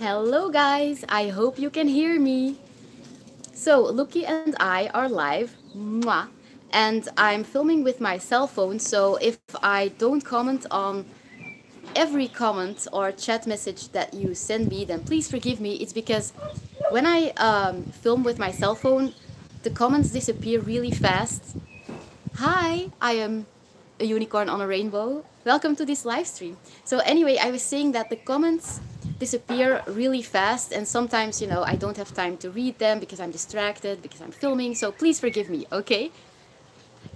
Hello guys, I hope you can hear me. So, Lookie and I are live. Mwah. And I'm filming with my cell phone, so if I don't comment on every comment or chat message that you send me, then please forgive me. It's because when I um, film with my cell phone, the comments disappear really fast. Hi, I am a unicorn on a rainbow. Welcome to this live stream. So anyway, I was saying that the comments disappear really fast and sometimes, you know, I don't have time to read them because I'm distracted, because I'm filming. So please forgive me, okay?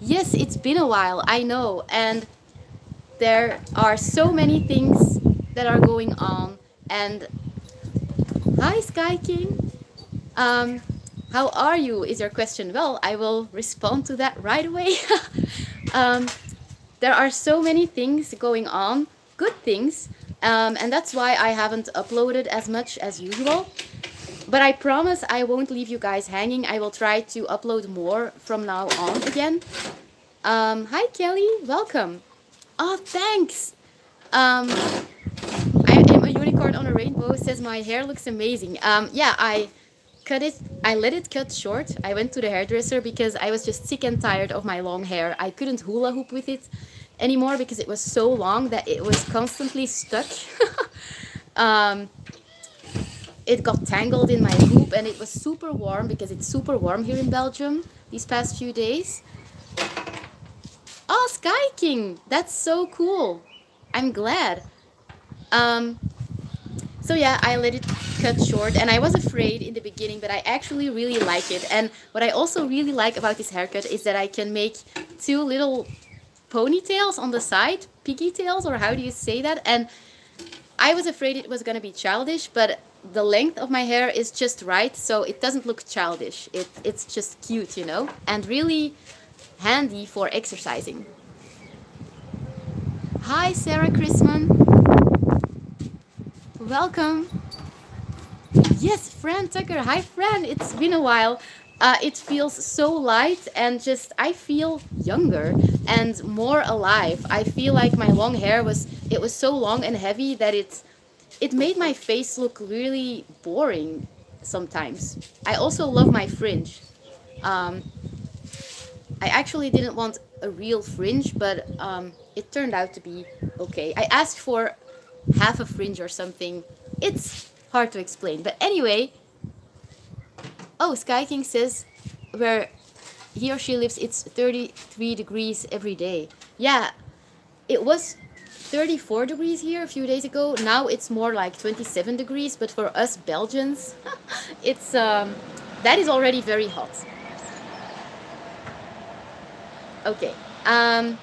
Yes, it's been a while, I know. And there are so many things that are going on. And hi, Sky King. Um, how are you? Is your question. Well, I will respond to that right away. um, there are so many things going on, good things, um, and that's why I haven't uploaded as much as usual. But I promise I won't leave you guys hanging. I will try to upload more from now on again. Um, hi Kelly, welcome. Oh, thanks. Um, I am a unicorn on a rainbow. Says my hair looks amazing. Um, yeah, I cut it. I let it cut short. I went to the hairdresser because I was just sick and tired of my long hair. I couldn't hula hoop with it anymore because it was so long that it was constantly stuck. um, it got tangled in my hoop and it was super warm because it's super warm here in Belgium these past few days. Oh, Sky King! That's so cool. I'm glad. Um, so yeah, I let it cut short and I was afraid in the beginning, but I actually really like it. And what I also really like about this haircut is that I can make two little ponytails on the side, piggy tails, or how do you say that? And I was afraid it was going to be childish, but the length of my hair is just right, so it doesn't look childish. It, it's just cute, you know, and really handy for exercising. Hi, Sarah Chrisman. Welcome. Yes, Fran Tucker. Hi, Fran. It's been a while. Uh, it feels so light and just I feel younger and more alive. I feel like my long hair was it was so long and heavy that it it made my face look really boring sometimes. I also love my fringe. Um, I actually didn't want a real fringe, but um, it turned out to be okay. I asked for half a fringe or something. It's hard to explain. But anyway, oh, Sky King says where he or she lives, it's 33 degrees every day. Yeah, it was 34 degrees here a few days ago. Now it's more like 27 degrees, but for us Belgians, it's um, that is already very hot. Okay. Um,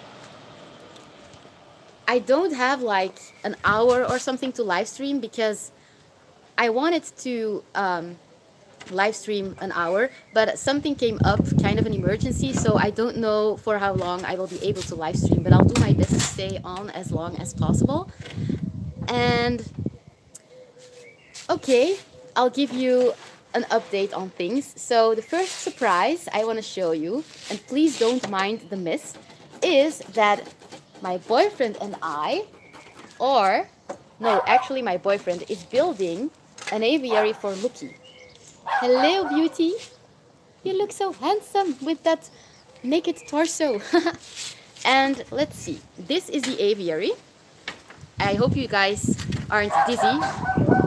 I don't have like an hour or something to live stream because I wanted to um, live stream an hour, but something came up, kind of an emergency, so I don't know for how long I will be able to live stream, but I'll do my best to stay on as long as possible. And okay, I'll give you an update on things. So the first surprise I want to show you, and please don't mind the mess, is that my boyfriend and I, or no, actually my boyfriend is building an aviary for Lookie. Hello, beauty. You look so handsome with that naked torso. and let's see. This is the aviary. I hope you guys aren't dizzy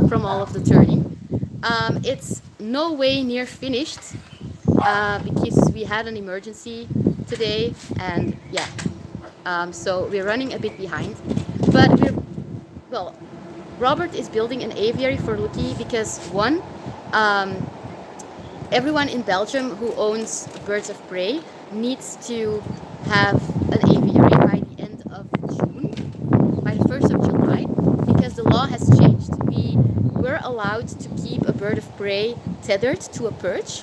from all of the turning. Um, it's no way near finished uh, because we had an emergency today and yeah um, so we're running a bit behind but we're well Robert is building an aviary for Lookie because one, um, everyone in Belgium who owns birds of prey needs to have an aviary by the end of June, by the 1st of July, because the law has changed. We were allowed to keep a bird of prey tethered to a perch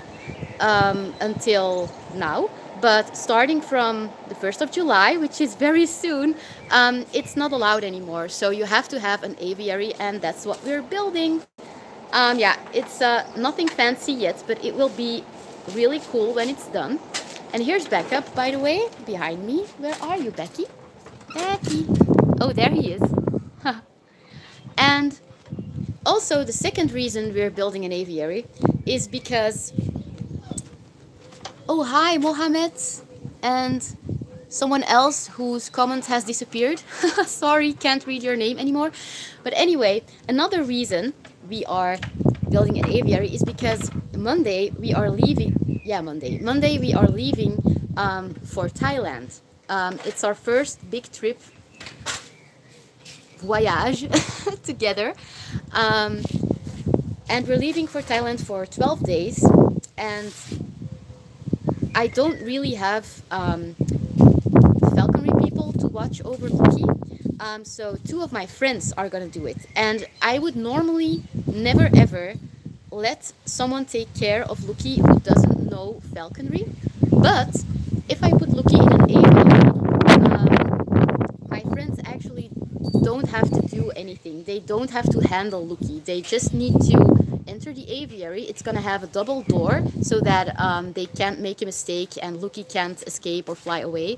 um, until now, but starting from the 1st of July, which is very soon, um, it's not allowed anymore. So you have to have an aviary, and that's what we're building. Um, yeah, it's uh, nothing fancy yet, but it will be really cool when it's done. And here's Backup, by the way, behind me. Where are you, Becky? Becky. Oh, there he is. and also, the second reason we're building an aviary is because. Oh, hi, Mohammed, and someone else whose comment has disappeared. Sorry, can't read your name anymore. But anyway, another reason we are building an aviary is because Monday we are leaving. Yeah, Monday. Monday we are leaving um, for Thailand. Um, it's our first big trip voyage together. Um, and we're leaving for Thailand for 12 days. And I don't really have um, falconry people to watch over Lookie. Um, so two of my friends are gonna do it. And I would normally never ever let someone take care of Lookie who doesn't know falconry. But if I put Lookie in an aviary, um, my friends actually don't have to do anything. They don't have to handle Lookie. They just need to enter the aviary. It's gonna have a double door so that um, they can't make a mistake and Lookie can't escape or fly away.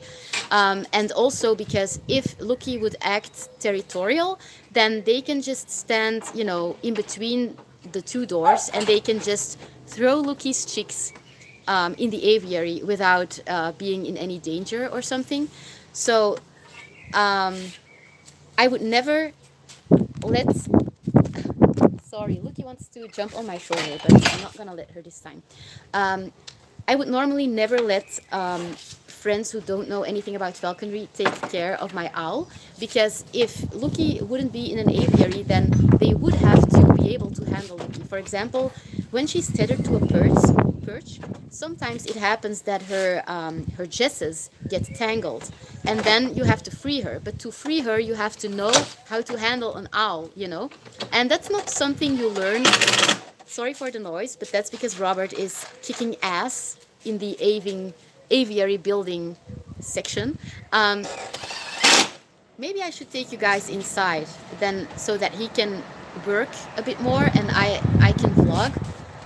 Um, and also because if Lookie would act territorial, then they can just stand, you know, in between the two doors and they can just throw Lookie's chicks um, in the aviary without uh, being in any danger or something. So um, I would never let. Sorry, Lookie wants to jump on my shoulder, but I'm not gonna let her this time. Um, I would normally never let um, friends who don't know anything about falconry take care of my owl because if Lookie wouldn't be in an aviary, then they would have to be able to handle Lookie. For example, when she's tethered to a perch, perch sometimes it happens that her um, her jesses get tangled, and then you have to free her. But to free her, you have to know how to handle an owl, you know, and that's not something you learn. Sorry for the noise, but that's because Robert is kicking ass in the aving, aviary building section. Um, maybe I should take you guys inside then so that he can work a bit more and I, I can vlog.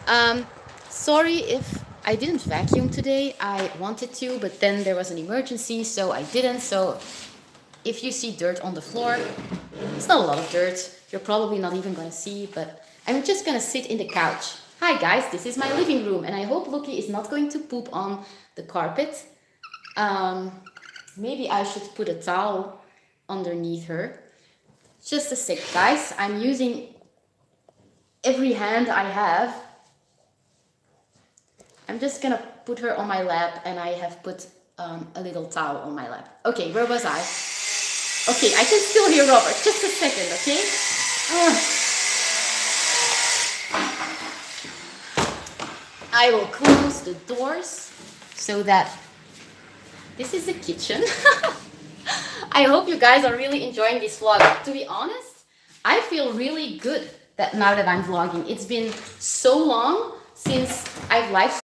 Um, sorry if I didn't vacuum today. I wanted to, but then there was an emergency, so I didn't. So if you see dirt on the floor, it's not a lot of dirt. You're probably not even going to see, but I'm just going to sit in the couch. Hi guys, this is my living room, and I hope Lookie is not going to poop on the carpet. Um, maybe I should put a towel underneath her. Just a sec, guys. I'm using every hand I have. I'm just gonna put her on my lap, and I have put um, a little towel on my lap. Okay, where was I? Okay, I can still hear Robert. Just a second, okay? I will close the doors so that this is the kitchen. I hope you guys are really enjoying this vlog. To be honest, I feel really good that now that I'm vlogging. It's been so long since I've lived.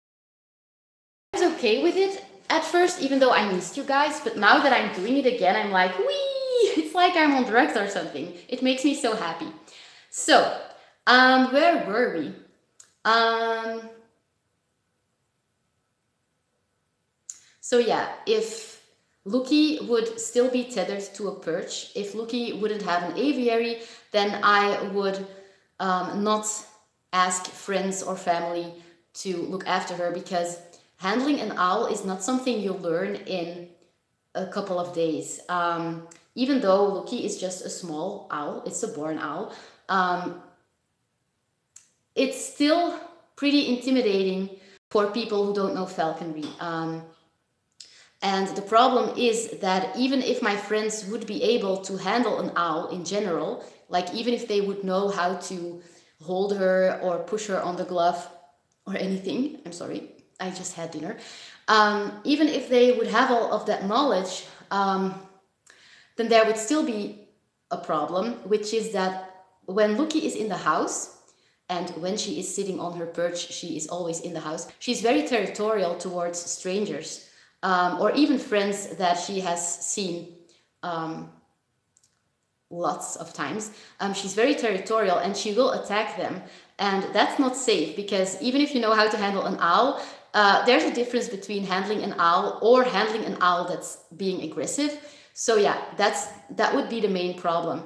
I was okay with it at first, even though I missed you guys, but now that I'm doing it again, I'm like, wee! It's like I'm on drugs or something. It makes me so happy. So, um, where were we? Um, So yeah, if Lookie would still be tethered to a perch, if Lookie wouldn't have an aviary, then I would um, not ask friends or family to look after her because handling an owl is not something you learn in a couple of days. Um, even though Lookie is just a small owl, it's a barn owl, um, it's still pretty intimidating for people who don't know falconry. Um, and the problem is that even if my friends would be able to handle an owl in general, like even if they would know how to hold her or push her on the glove or anything, I'm sorry, I just had dinner. Um, even if they would have all of that knowledge, um, then there would still be a problem, which is that when Lookie is in the house, and when she is sitting on her perch, she is always in the house. She's very territorial towards strangers um, or even friends that she has seen um, lots of times. Um, she's very territorial and she will attack them. And that's not safe because even if you know how to handle an owl, uh, there's a difference between handling an owl or handling an owl that's being aggressive. So yeah, that's that would be the main problem.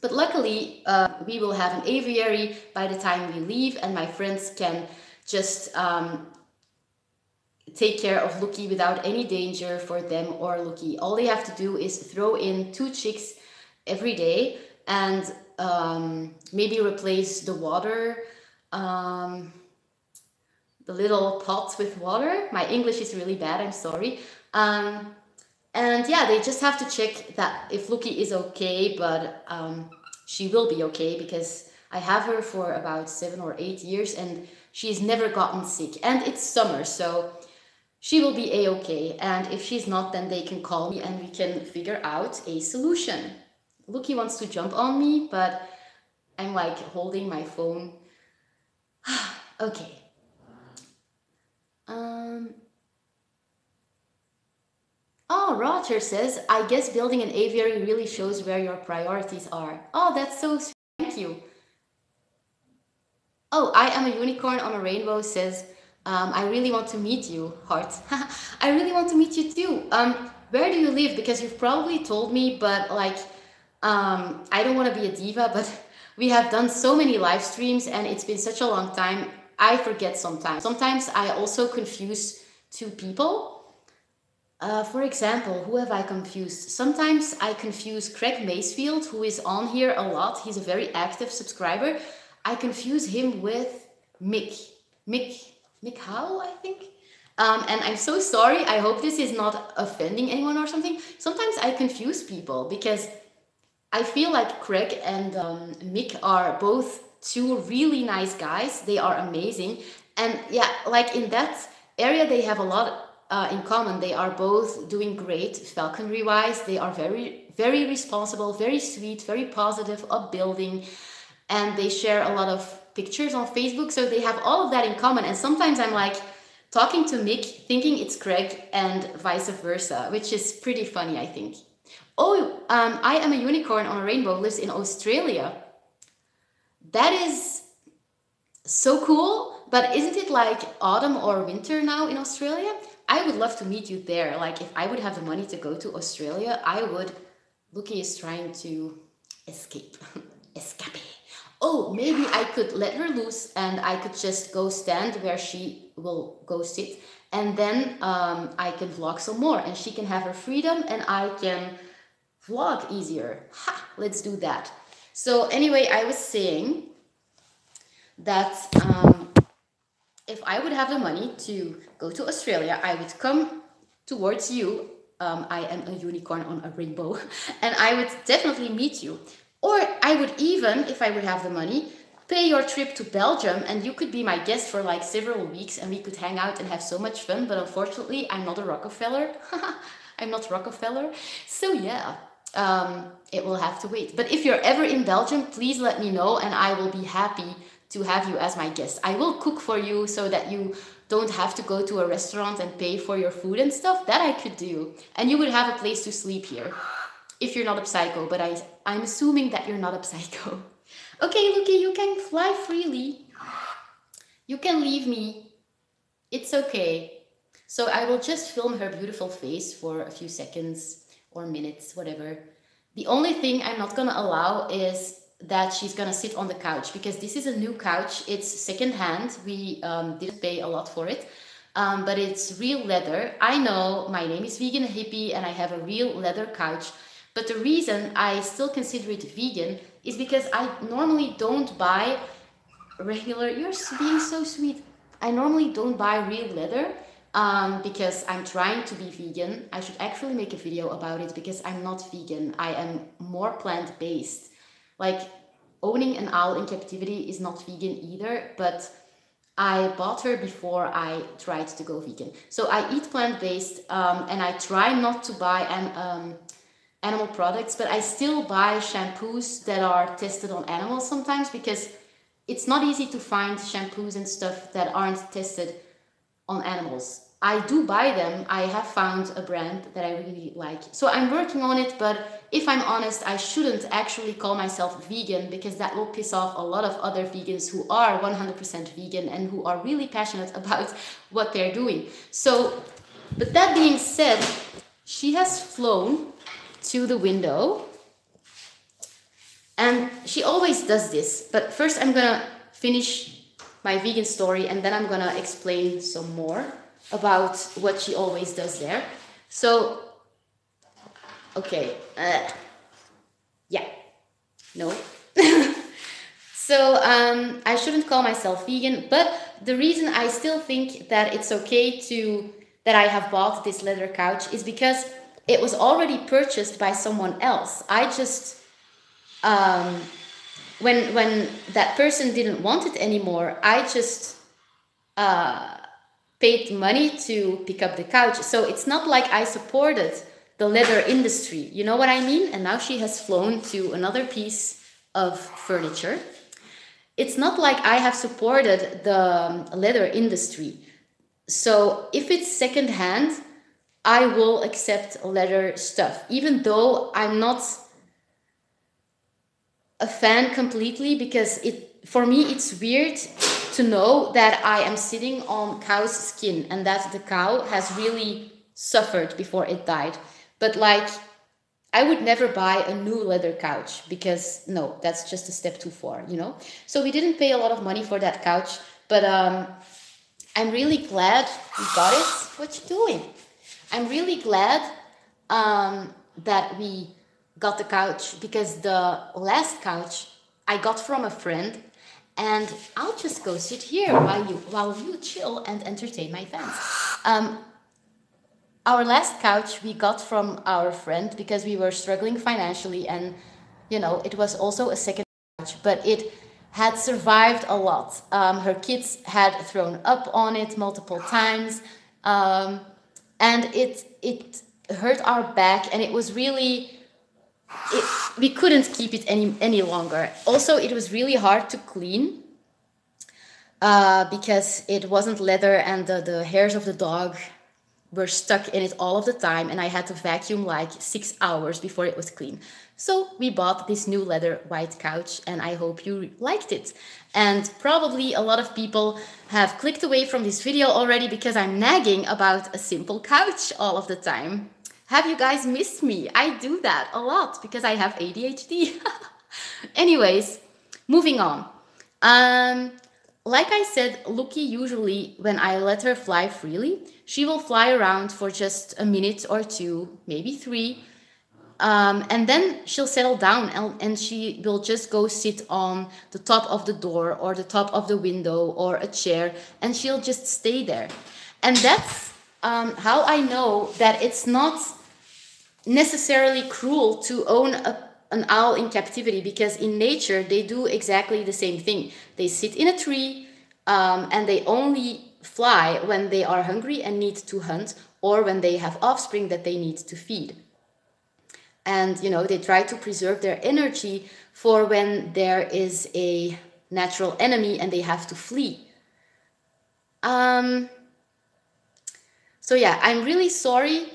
But luckily, uh, we will have an aviary by the time we leave, and my friends can just um, take care of Lookie without any danger for them or Lookie. All they have to do is throw in two chicks every day and um, maybe replace the water, um, the little pots with water. My English is really bad, I'm sorry. Um, and yeah, they just have to check that if Lookie is okay, but um, she will be okay because I have her for about seven or eight years and she's never gotten sick. And it's summer, so she will be a-okay. And if she's not, then they can call me and we can figure out a solution. Lookie wants to jump on me, but I'm like holding my phone. okay. Um, oh, Roger says, I guess building an aviary really shows where your priorities are. Oh, that's so sweet. Thank you. Oh, I am a unicorn on a rainbow says, um, I really want to meet you, heart. I really want to meet you too. Um, where do you live? Because you've probably told me, but like, um, I don't want to be a diva, but we have done so many live streams and it's been such a long time. I forget sometimes. Sometimes I also confuse two people. Uh, for example, who have I confused? Sometimes I confuse Craig Macefield, who is on here a lot. He's a very active subscriber. I confuse him with Mick. Mick, Mick I think. Um, and I'm so sorry. I hope this is not offending anyone or something. Sometimes I confuse people because I feel like Craig and um, Mick are both two really nice guys. They are amazing. And yeah, like in that area, they have a lot uh, in common. They are both doing great falconry wise. They are very, very responsible, very sweet, very positive, upbuilding. And they share a lot of pictures on Facebook. So they have all of that in common. And sometimes I'm like, talking to Mick, thinking it's Craig, and vice versa, which is pretty funny, I think. Oh, um, I am a unicorn on a rainbow, lives in Australia. That is so cool, but isn't it like autumn or winter now in Australia? I would love to meet you there. Like, if I would have the money to go to Australia, I would. Lookie is trying to escape. Escape. Oh, maybe I could let her loose and I could just go stand where she will go sit. And then um, I can vlog some more and she can have her freedom and I can vlog easier. Ha, let's do that. So anyway, I was saying that um, if I would have the money to go to Australia, I would come towards you. Um, I am a unicorn on a rainbow, and I would definitely meet you. Or I would even, if I would have the money, pay your trip to Belgium and you could be my guest for like several weeks and we could hang out and have so much fun. But unfortunately, I'm not a Rockefeller. I'm not Rockefeller. So yeah, um, it will have to wait. But if you're ever in Belgium, please let me know and I will be happy to have you as my guest. I will cook for you so that you don't have to go to a restaurant and pay for your food and stuff. That I could do. And you would have a place to sleep here. If you're not a psycho, but I, I'm assuming that you're not a psycho. okay, Lookie, you can fly freely. You can leave me. It's okay. So I will just film her beautiful face for a few seconds or minutes, whatever. The only thing I'm not gonna allow is that she's gonna sit on the couch because this is a new couch. It's secondhand. We um, didn't pay a lot for it, um, but it's real leather. I know my name is Vegan Hippie and I have a real leather couch. But the reason I still consider it vegan is because I normally don't buy regular. You're being so sweet. I normally don't buy real leather um, because I'm trying to be vegan. I should actually make a video about it because I'm not vegan. I am more plant based. Like owning an owl in captivity is not vegan either, but I bought her before I tried to go vegan. So I eat plant based um, and I try not to buy an, um, animal products, but I still buy shampoos that are tested on animals sometimes because it's not easy to find shampoos and stuff that aren't tested on animals. I do buy them. I have found a brand that I really like. So I'm working on it, but if I'm honest, I shouldn't actually call myself vegan because that will piss off a lot of other vegans who are 100% vegan and who are really passionate about what they're doing. So, but that being said, she has flown to the window And she always does this. But first, I'm gonna finish my vegan story and then I'm gonna explain some more about what she always does there. So, okay, uh, yeah, no. so um, I shouldn't call myself vegan, but the reason I still think that it's okay to that I have bought this leather couch is because it was already purchased by someone else. I just um, when when that person didn't want it anymore, I just uh, paid money to pick up the couch. So it's not like I supported the leather industry. You know what I mean? And now she has flown to another piece of furniture. It's not like I have supported the leather industry. So if it's secondhand, I will accept leather stuff, even though I'm not a fan completely because it for me it's weird to know that I am sitting on cow's skin and that the cow has really suffered before it died. But like I would never buy a new leather couch because no, that's just a step too far, you know? So we didn't pay a lot of money for that couch, but um I'm really glad we got it. What you doing? I'm really glad um, that we got the couch because the last couch I got from a friend and I'll just go sit here while you while you chill and entertain my fans. Um, our last couch we got from our friend because we were struggling financially and you know it was also a second couch but it had survived a lot. Um, her kids had thrown up on it multiple times. Um, and it it hurt our back and it was really it, we couldn't keep it any any longer. Also it was really hard to clean uh, because it wasn't leather and the, the hairs of the dog were stuck in it all of the time and i had to vacuum like six hours before it was clean so we bought this new leather white couch and I hope you liked it. And probably a lot of people have clicked away from this video already because I'm nagging about a simple couch all of the time. Have you guys missed me? I do that a lot because I have ADHD. Anyways, moving on. Um, like I said, Lookie usually, when I let her fly freely, she will fly around for just a minute or two, maybe three, um, and then she'll settle down and, and she will just go sit on the top of the door or the top of the window or a chair and she'll just stay there. And that's um, how I know that it's not necessarily cruel to own a, an owl in captivity because in nature they do exactly the same thing. They sit in a tree um, and they only fly when they are hungry and need to hunt or when they have offspring that they need to feed and you know they try to preserve their energy for when there is a natural enemy and they have to flee. Um, so yeah i'm really sorry.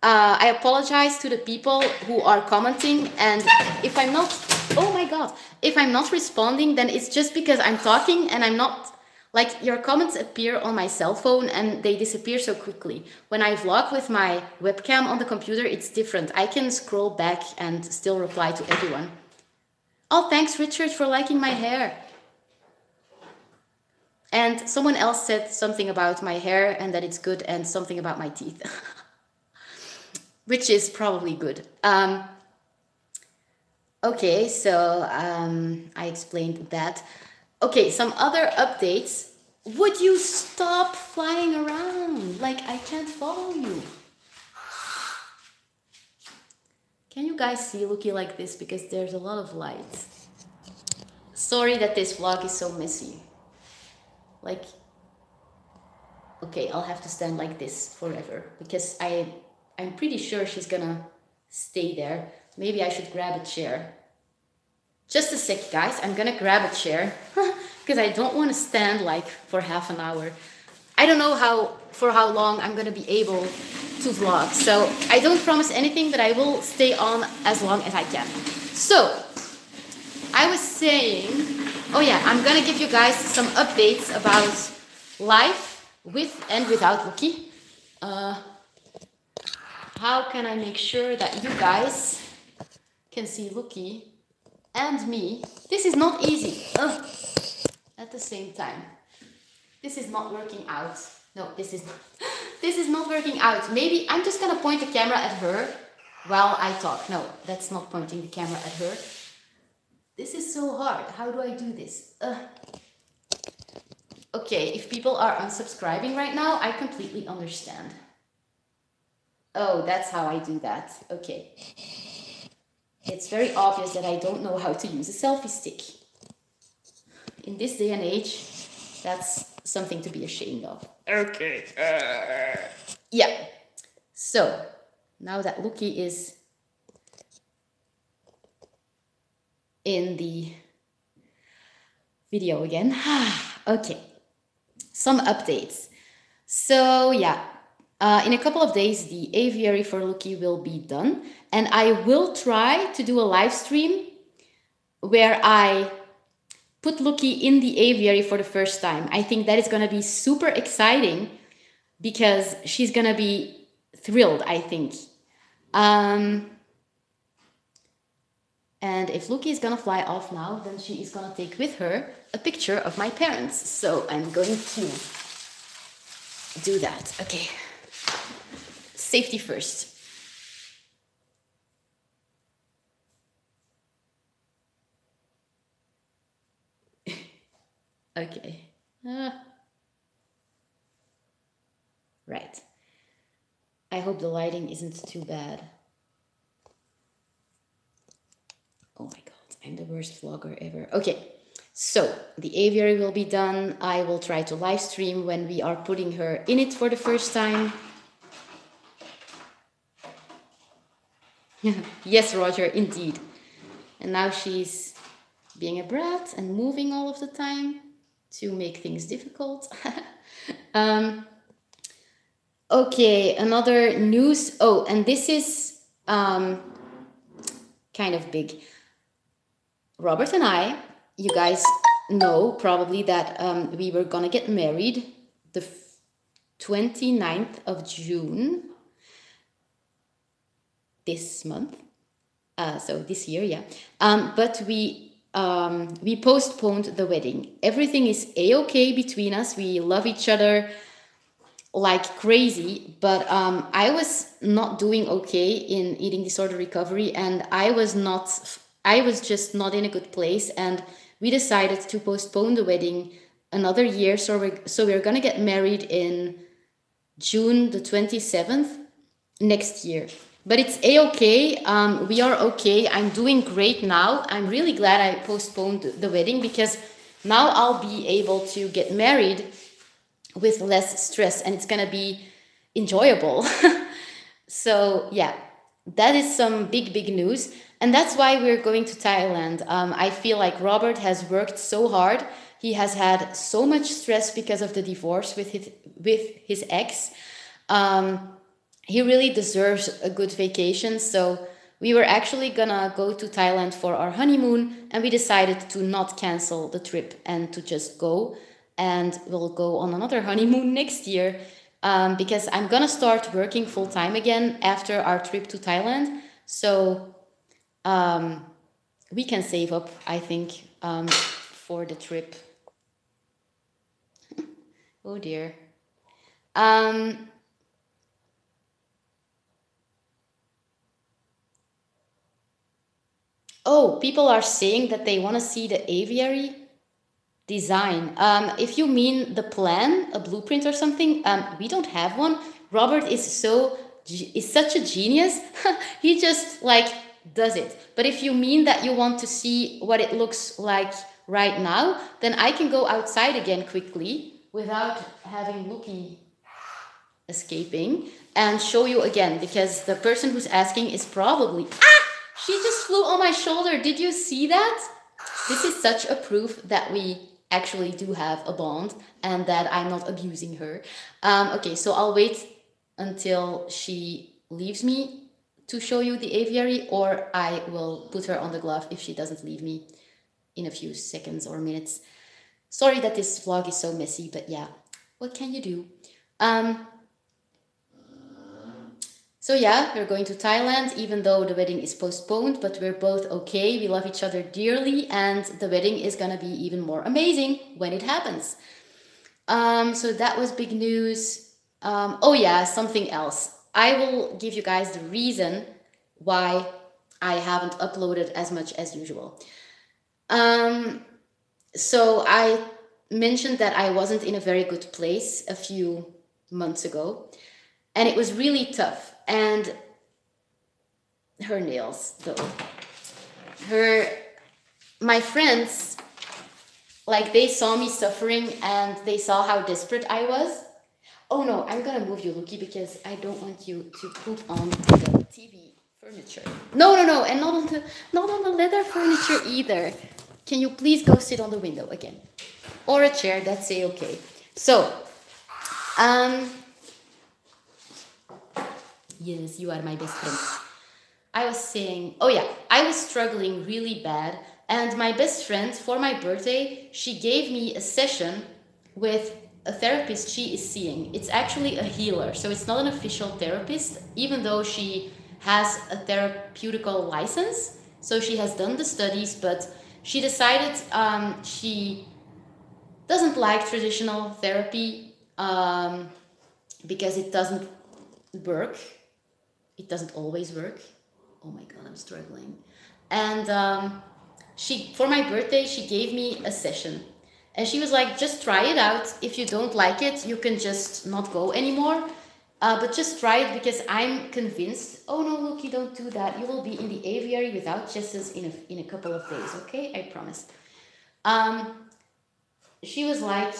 Uh, i apologize to the people who are commenting. And if i'm not oh my god if i'm not responding then it's just because i'm talking and i'm not like your comments appear on my cell phone and they disappear so quickly. When I vlog with my webcam on the computer, it's different. I can scroll back and still reply to everyone. Oh, thanks Richard for liking my hair. And someone else said something about my hair and that it's good and something about my teeth. Which is probably good. Um, okay, so um, I explained that. Okay, some other updates. Would you stop flying around? Like, I can't follow you. Can you guys see looking like this? Because there's a lot of light. Sorry that this vlog is so messy. Like, okay, I'll have to stand like this forever because I, I'm pretty sure she's gonna stay there. Maybe I should grab a chair. Just a sec, guys. I'm gonna grab a chair because I don't want to stand like for half an hour. I don't know how for how long I'm gonna be able to vlog. So I don't promise anything, but I will stay on as long as I can. So I was saying, oh yeah, I'm gonna give you guys some updates about life with and without Lookie. Uh, how can I make sure that you guys can see Lookie and me. This is not easy. Ugh. At the same time. This is not working out. No, this is not. This is not working out. Maybe I'm just gonna point the camera at her while I talk. No, that's not pointing the camera at her. This is so hard. How do I do this? Ugh. Okay, if people are unsubscribing right now, I completely understand. Oh, that's how I do that. Okay. It's very obvious that I don't know how to use a selfie stick. In this day and age, that's something to be ashamed of. Okay. Uh, yeah. So, now that Lookie is in the video again. okay, some updates. So yeah, uh, in a couple of days, the aviary for Lookie will be done. And I will try to do a live stream where I put Lookie in the aviary for the first time. I think that is going to be super exciting because she's going to be thrilled, I think. Um, and if Lookie is gonna fly off now, then she is gonna take with her a picture of my parents. So I'm going to do that. Okay. Safety first. Okay. Uh, right. I hope the lighting isn't too bad. Oh my god, I'm the worst vlogger ever. Okay, so the aviary will be done. I will try to live stream when we are putting her in it for the first time. yes, Roger, indeed. And now she's being a brat and moving all of the time to make things difficult. um, okay, another news. Oh, and this is um, kind of big. Robert and I, you guys know probably that um, we were gonna get married the 29th of June this month. Uh, so this year, yeah. Um, but we um, we postponed the wedding. Everything is a okay between us. We love each other like crazy, but um, I was not doing okay in eating disorder recovery, and I was not I was just not in a good place, and we decided to postpone the wedding another year. So we're so we're gonna get married in June the twenty seventh next year. But it's a okay. Um, we are okay. I'm doing great now. I'm really glad I postponed the wedding because now I'll be able to get married with less stress and it's gonna be enjoyable. so yeah, that is some big big news. And that's why we're going to Thailand. Um, I feel like Robert has worked so hard. He has had so much stress because of the divorce with his, with his ex. Um, he really deserves a good vacation. So we were actually gonna go to Thailand for our honeymoon, and we decided to not cancel the trip and to just go. And we'll go on another honeymoon next year um, because I'm gonna start working full time again after our trip to Thailand. So um, we can save up, I think, um, for the trip. oh dear. Um, oh, people are saying that they want to see the aviary design. Um, if you mean the plan, a blueprint or something, um, we don't have one. Robert is so is such a genius. he just like does it. But if you mean that you want to see what it looks like right now, then I can go outside again quickly without having Lookie escaping and show you again because the person who's asking is probably ah she just flew on my shoulder did you see that this is such a proof that we actually do have a bond and that i'm not abusing her um, okay so i'll wait until she leaves me to show you the aviary or I will put her on the glove if she doesn't leave me in a few seconds or minutes. Sorry that this vlog is so messy, but yeah, what can you do? Um, So yeah, we're going to Thailand, even though the wedding is postponed, but we're both okay. We love each other dearly, and the wedding is gonna be even more amazing when it happens. Um, so that was big news. Um, oh yeah, something else. I will give you guys the reason why I haven't uploaded as much as usual. Um, so I mentioned that I wasn't in a very good place a few months ago, and it was really tough. And her nails, though, her, my friends, like they saw me suffering and they saw how desperate I was. Oh no, I'm gonna move you, Lookie, because I don't want you to poop on the TV furniture. No, no, no, and not on the not on the leather furniture either. Can you please go sit on the window again? Or a chair, that's a okay. So, um, yes, you are my best friend. I was saying, oh yeah, I was struggling really bad, and my best friend for my birthday, she gave me a session with a therapist she is seeing. It's actually a healer, so it's not an official therapist, even though she has a therapeutical license. So she has done the studies, but she decided um, she doesn't like traditional therapy um, because it doesn't work. It doesn't always work. Oh my god, I'm struggling. And um, she, for my birthday, she gave me a session, and she was like, "Just try it out. If you don't like it, you can just not go anymore." Uh, but just try it because I'm convinced. Oh no, look, don't do that. You will be in the aviary without jesses in a, in a couple of days, okay? I promise. Um, she was like,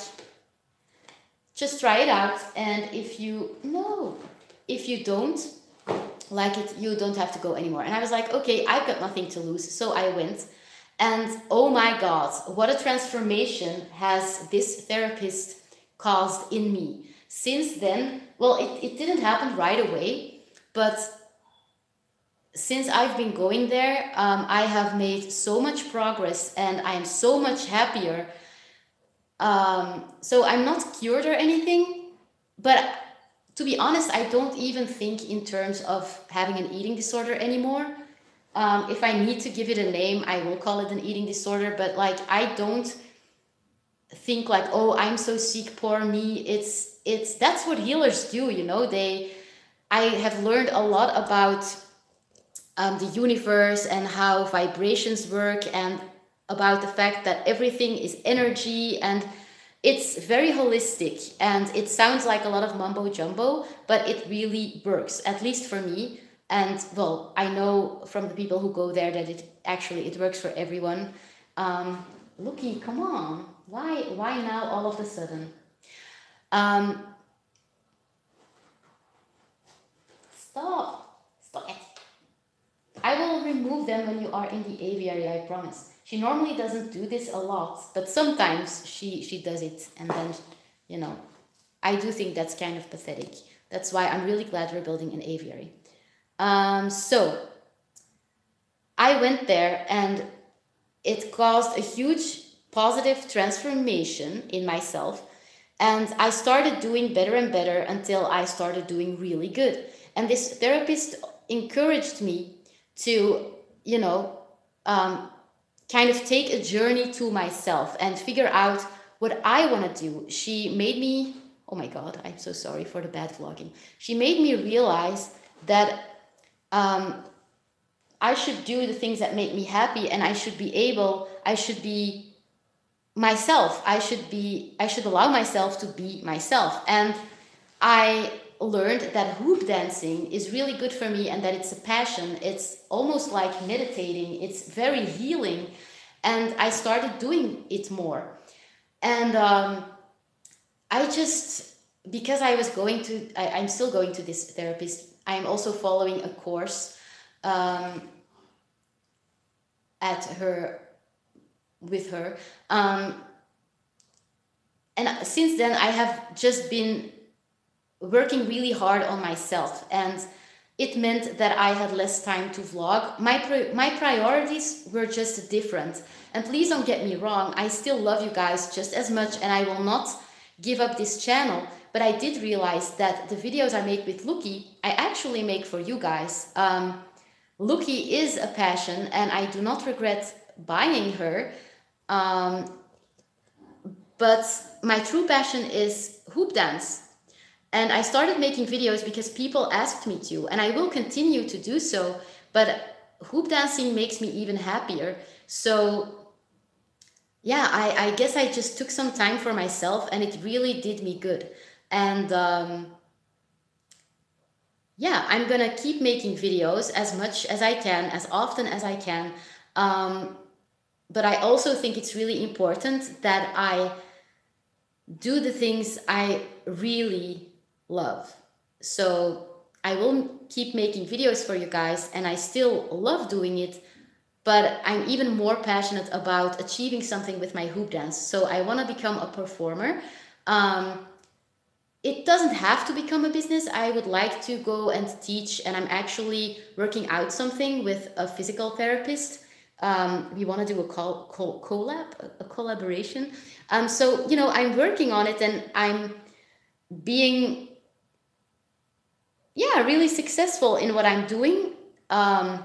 just try it out. And if you, no, if you don't like it, you don't have to go anymore. And I was like, okay, I've got nothing to lose. So I went. And oh my God, what a transformation has this therapist caused in me since then, well, it, it didn't happen right away, but since I've been going there, um, I have made so much progress and I am so much happier. Um, so I'm not cured or anything, but to be honest, I don't even think in terms of having an eating disorder anymore. Um, if I need to give it a name, I will call it an eating disorder, but like I don't think like, oh, I'm so sick, poor me. It's it's that's what healers do you know they i have learned a lot about um, the universe and how vibrations work and about the fact that everything is energy and it's very holistic and it sounds like a lot of mumbo jumbo but it really works at least for me and well i know from the people who go there that it actually it works for everyone um, Lookie come on why why now all of a sudden um, stop. Stop it. I will remove them when you are in the aviary, I promise. She normally doesn't do this a lot, but sometimes she, she does it. And then, you know, I do think that's kind of pathetic. That's why I'm really glad we're building an aviary. Um, so, I went there and it caused a huge positive transformation in myself and I started doing better and better until I started doing really good. And this therapist encouraged me to, you know, um, kind of take a journey to myself and figure out what I want to do. She made me, oh my God, I'm so sorry for the bad vlogging. She made me realize that um, I should do the things that make me happy and I should be able, I should be myself i should be i should allow myself to be myself and i learned that hoop dancing is really good for me and that it's a passion. It's almost like meditating. It's very healing. And i started doing it more. And um, i just because i was going to I, i'm still going to this therapist i'm also following a course um, at her with her. Um, and since then, I have just been working really hard on myself, and it meant that I had less time to vlog. My pri- my priorities were just different. And please don't get me wrong, I still love you guys just as much, and I will not give up this channel. but I did realize that the videos I make with Lookie, I actually make for you guys. Um, Lookie is a passion, and I do not regret buying her. Um, but my true passion is hoop dance. And I started making videos because people asked me to, and I will continue to do so. But hoop dancing makes me even happier. So, yeah, I, I guess I just took some time for myself, and it really did me good. And um, yeah, I'm gonna keep making videos as much as I can, as often as I can. Um, but I also think it's really important that I do the things I really love. So I will keep making videos for you guys, and I still love doing it, but I'm even more passionate about achieving something with my hoop dance. So I want to become a performer. Um, it doesn't have to become a business. I would like to go and teach, and I'm actually working out something with a physical therapist um, we want to do a col- col- collab, a collaboration. Um, so you know, I'm working on it, and I'm being, yeah, really successful in what I'm doing. Um,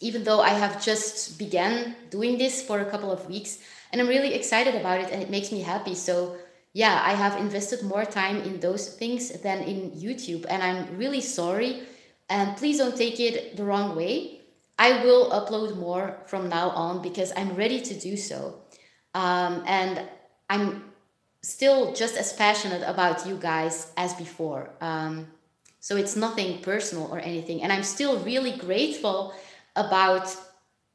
even though I have just began doing this for a couple of weeks, and I'm really excited about it, and it makes me happy. So yeah, I have invested more time in those things than in YouTube, and I'm really sorry. And please don't take it the wrong way I will upload more from now on because I'm ready to do so. Um, and I'm still just as passionate about you guys as before. Um, so it's nothing personal or anything. And I'm still really grateful about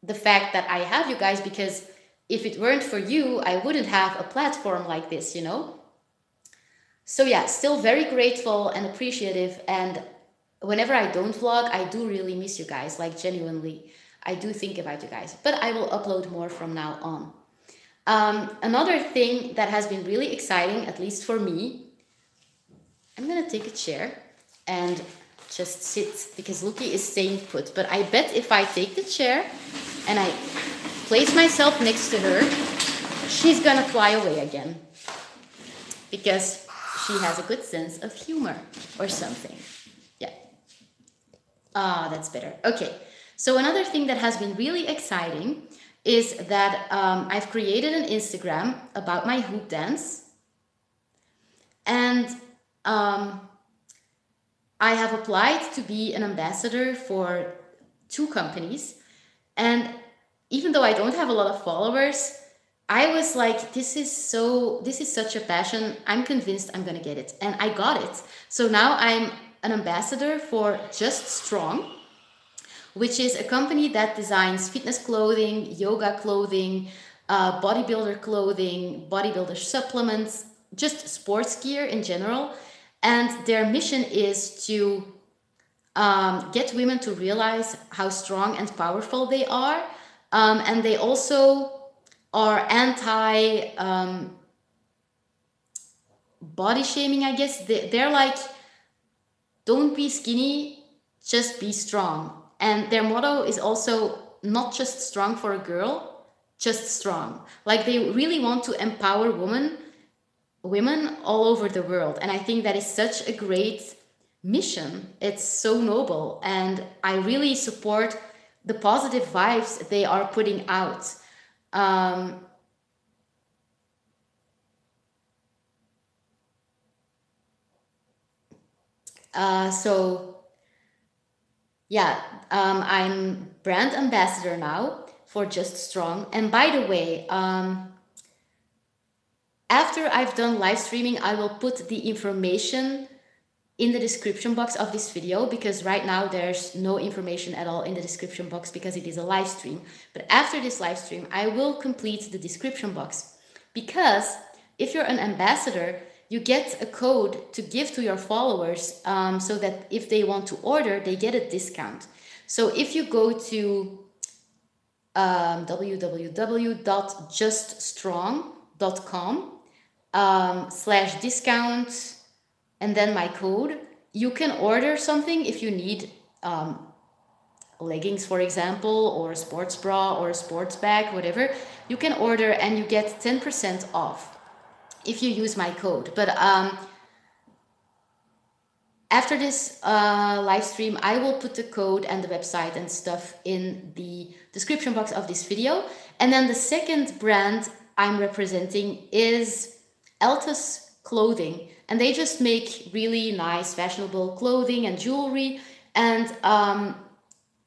the fact that I have you guys because if it weren't for you, I wouldn't have a platform like this, you know? So, yeah, still very grateful and appreciative. And whenever I don't vlog, I do really miss you guys, like genuinely. I do think about you guys, but I will upload more from now on. Um, another thing that has been really exciting, at least for me, I'm gonna take a chair and just sit because Lookie is staying put. But I bet if I take the chair and I place myself next to her, she's gonna fly away again because she has a good sense of humor or something. Yeah. Ah, that's better. Okay. So another thing that has been really exciting is that um, I've created an Instagram about my hoop dance. And um, I have applied to be an ambassador for two companies. And even though I don't have a lot of followers, I was like, this is so, this is such a passion. I'm convinced I'm going to get it. And I got it. So now I'm an ambassador for Just Strong, which is a company that designs fitness clothing, yoga clothing, uh, bodybuilder clothing, bodybuilder supplements, just sports gear in general. And their mission is to um, get women to realize how strong and powerful they are. Um, and they also are anti um, body shaming, I guess. They, they're like, don't be skinny, just be strong. And their motto is also not just strong for a girl, just strong. Like they really want to empower women women all over the world. And I think that is such a great mission. It's so noble. And I really support the positive vibes they are putting out. Um, Uh, so yeah, um, I'm brand ambassador now for Just Strong. And by the way, um, after I've done live streaming, I will put the information in the description box of this video because right now there's no information at all in the description box because it is a live stream. But after this live stream, I will complete the description box because if you're an ambassador, you get a code to give to your followers um, so that if they want to order, they get a discount. So if you go to um, www.juststrong.com um, slash discount and then my code, you can order something if you need um, leggings, for example, or a sports bra or a sports bag, whatever. You can order and you get 10% off if you use my code. But um, after this uh, live stream, I will put the code and the website and stuff in the description box of this video. And then the second brand I'm representing is Eltus Clothing. And they just make really nice, fashionable clothing and jewelry. And um,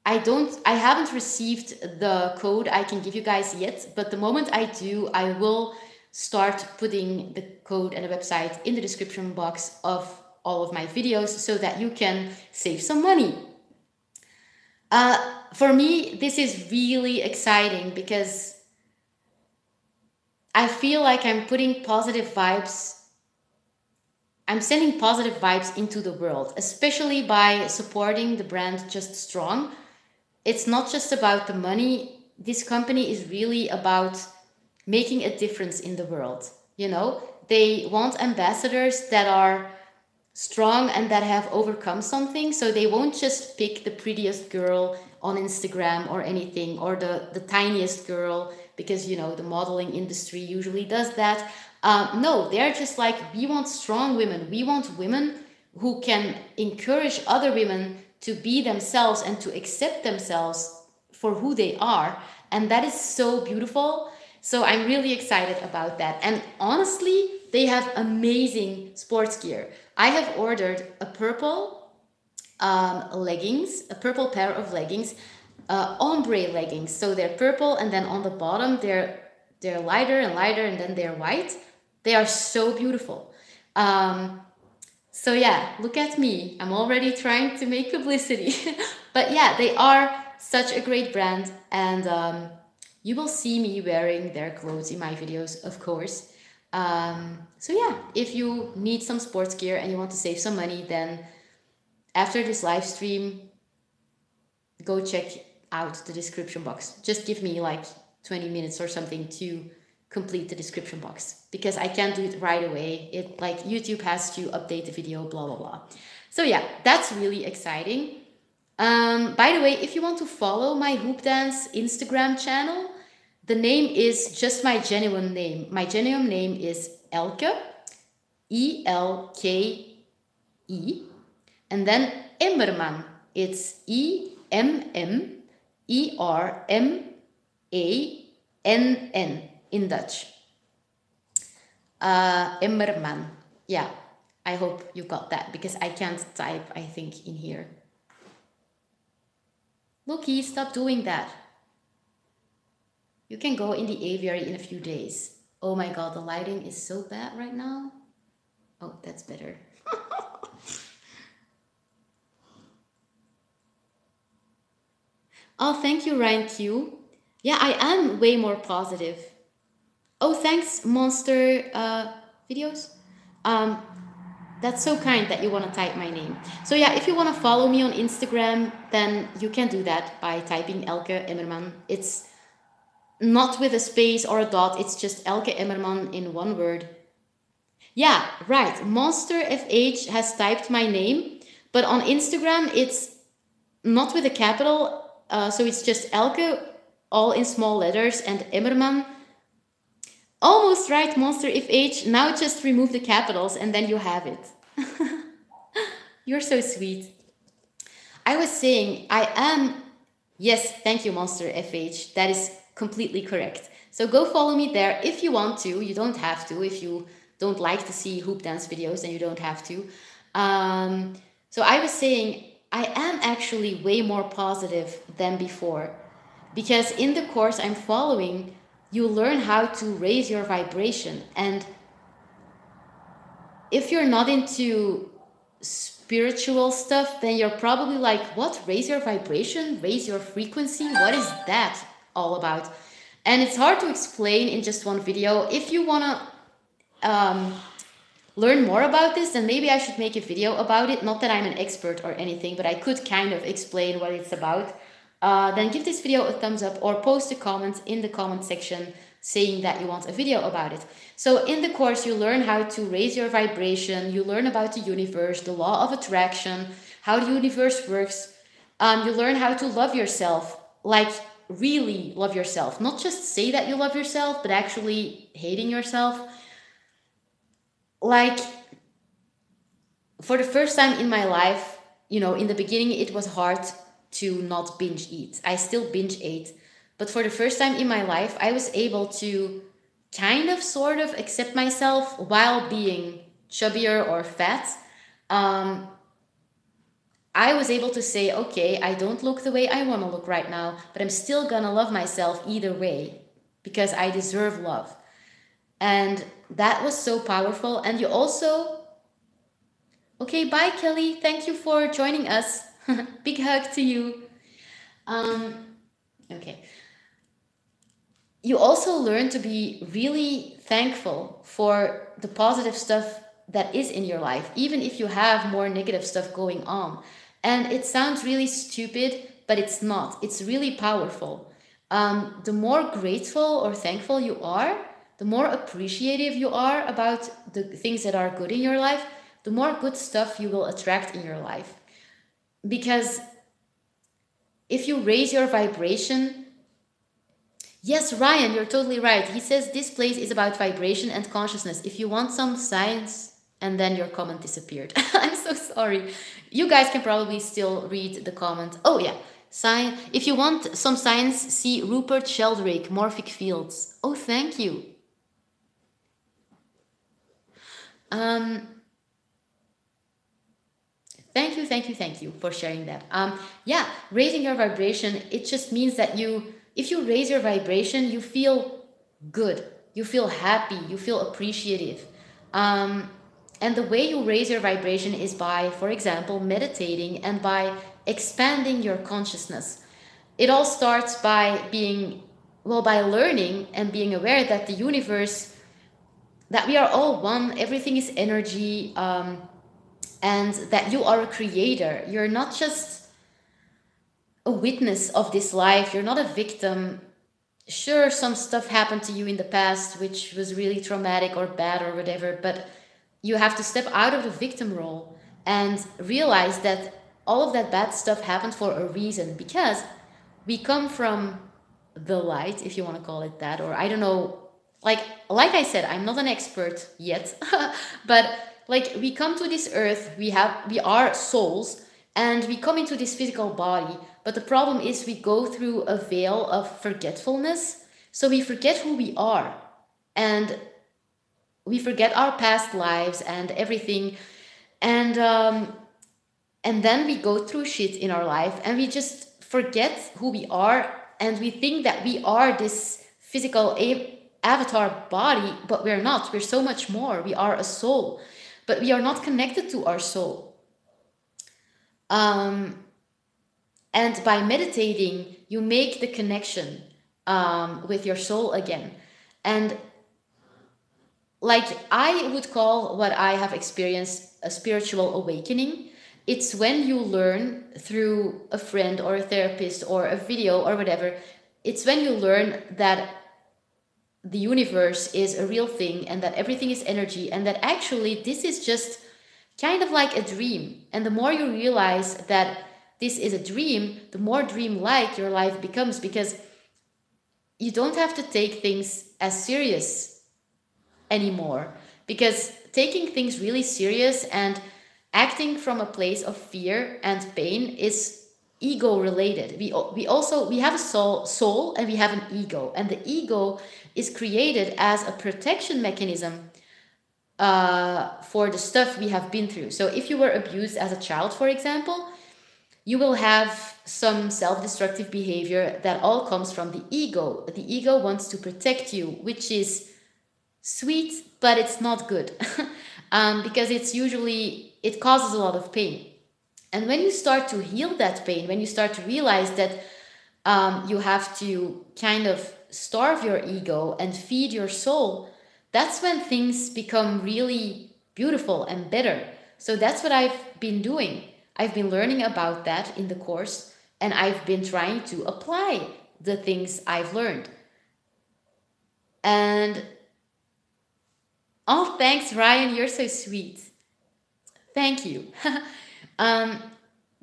I don't, I haven't received the code I can give you guys yet, but the moment I do, I will start putting the code and the website in the description box of all of my videos so that you can save some money. Uh, for me, this is really exciting because I feel like I'm putting positive vibes. I'm sending positive vibes into the world, especially by supporting the brand Just Strong. It's not just about the money. This company is really about making a difference in the world. You know, they want ambassadors that are strong and that have overcome something. So they won't just pick the prettiest girl on Instagram or anything or the, the tiniest girl because, you know, the modeling industry usually does that. Um, no, they're just like, we want strong women. We want women who can encourage other women to be themselves and to accept themselves for who they are. And that is so beautiful. So I'm really excited about that. And honestly, they have amazing sports gear. I have ordered a purple um, leggings, a purple pair of leggings, uh, ombre leggings. So they're purple, and then on the bottom they're they're lighter and lighter, and then they're white. They are so beautiful. Um, so yeah, look at me. I'm already trying to make publicity, but yeah, they are such a great brand, and um, you will see me wearing their clothes in my videos, of course. Um, so yeah, if you need some sports gear and you want to save some money, then after this live stream, go check out the description box. Just give me like 20 minutes or something to complete the description box because I can't do it right away. It like YouTube has to update the video, blah blah blah. So yeah, that's really exciting. Um, by the way, if you want to follow my hoop dance Instagram channel, the name is just my genuine name. My genuine name is Elke, E L K E, and then Emmermann. It's E M M E R M A N N in Dutch. Uh, Emmermann. Yeah, I hope you got that because I can't type, I think, in here. Lookie, stop doing that. You can go in the aviary in a few days. Oh my god, the lighting is so bad right now. Oh, that's better. oh, thank you, Ryan Q. Yeah, I am way more positive. Oh, thanks, Monster uh, Videos. Um, that's so kind that you want to type my name. So yeah, if you want to follow me on Instagram, then you can do that by typing Elke Emmermann. It's not with a space or a dot, it's just Elke Emmermann in one word. Yeah, right. Monster FH has typed my name, but on Instagram it's not with a capital, uh, so it's just Elke, all in small letters, and Emmermann. Almost right, Monster if FH. Now just remove the capitals and then you have it. You're so sweet. I was saying, I am. Yes, thank you, Monster FH. That is completely correct. So go follow me there if you want to. You don't have to. If you don't like to see hoop dance videos, then you don't have to. Um, so I was saying I am actually way more positive than before because in the course I'm following, you learn how to raise your vibration. And if you're not into spiritual stuff, then you're probably like, what? Raise your vibration? Raise your frequency? What is that? all about. And it's hard to explain in just one video. If you want to um, learn more about this, then maybe I should make a video about it. Not that I'm an expert or anything, but I could kind of explain what it's about. Uh, then give this video a thumbs up or post a comment in the comment section saying that you want a video about it. So in the course, you learn how to raise your vibration, you learn about the universe, the law of attraction, how the universe works. Um, you learn how to love yourself, like really love yourself. Not just say that you love yourself, but actually hating yourself. Like, for the first time in my life, you know, in the beginning, it was hard to not binge eat. I still binge ate. But for the first time in my life, I was able to kind of sort of accept myself while being chubbier or fat. Um, I was able to say, okay, I don't look the way I want to look right now, but I'm still gonna love myself either way because I deserve love. And that was so powerful. And you also, okay, bye, Kelly. Thank you for joining us. Big hug to you. Um, okay. You also learn to be really thankful for the positive stuff that is in your life, even if you have more negative stuff going on. And it sounds really stupid, but it's not. It's really powerful. Um, the more grateful or thankful you are, the more appreciative you are about the things that are good in your life, the more good stuff you will attract in your life. Because if you raise your vibration, yes, Ryan, you're totally right. He says this place is about vibration and consciousness. If you want some science, and then your comment disappeared. I'm so sorry. You guys can probably still read the comment. Oh, yeah. Science. If you want some science, see Rupert Sheldrake, Morphic Fields. Oh, thank you. Um, thank you, thank you, thank you for sharing that. Um, yeah, raising your vibration, it just means that you, if you raise your vibration, you feel good, you feel happy, you feel appreciative. Um, and the way you raise your vibration is by, for example, meditating and by expanding your consciousness. It all starts by being, well, by learning and being aware that the universe that we are all one, everything is energy, um, and that you are a creator. You're not just a witness of this life, you're not a victim. Sure, some stuff happened to you in the past which was really traumatic or bad or whatever, but you have to step out of the victim role and realize that all of that bad stuff happened for a reason because we come from the light, if you want to call it that, or I don't know like like i said i'm not an expert yet but like we come to this earth we have we are souls and we come into this physical body but the problem is we go through a veil of forgetfulness. So we forget who we are and we forget our past lives and everything and um, and then we go through shit in our life and we just forget who we are and we think that we are this physical avatar body, but we're not. We're so much more. We are a soul, but we are not connected to our soul. Um, and by meditating, you make the connection um, with your soul again. And like I would call what I have experienced a spiritual awakening. It's when you learn through a friend or a therapist or a video or whatever, it's when you learn that the universe is a real thing and that everything is energy and that actually this is just kind of like a dream. And the more you realize that this is a dream, the more dream-like your life becomes because you don't have to take things as serious anymore. Because taking things really serious and acting from a place of fear and pain is ego related we we also we have a soul soul and we have an ego. And the ego is created as a protection mechanism uh, for the stuff we have been through. So if you were abused as a child for example you will have some self-destructive behavior that all comes from the ego. The ego wants to protect you which is sweet but it's not good um, because it's usually it causes a lot of pain. And when you start to heal that pain, when you start to realize that um, you have to kind of starve your ego and feed your soul, that's when things become really beautiful and better. So that's what I've been doing. I've been learning about that in the course and I've been trying to apply the things I've learned. And oh, thanks, Ryan. You're so sweet. Thank you. um,